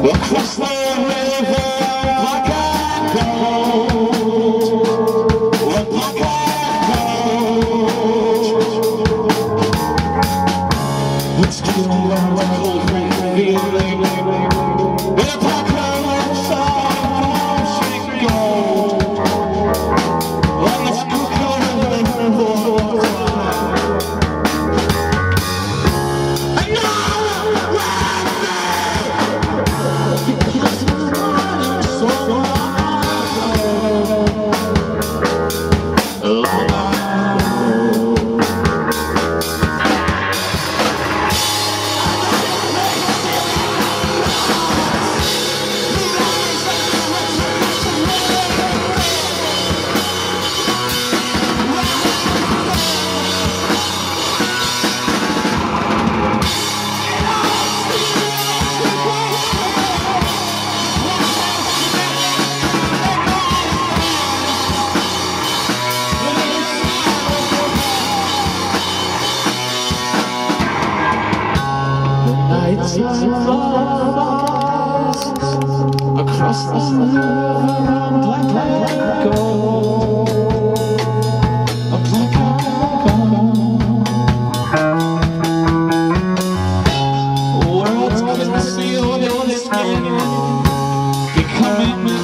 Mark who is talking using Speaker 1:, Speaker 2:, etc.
Speaker 1: What's across the river on black, black gold. World's concealed skin, becoming.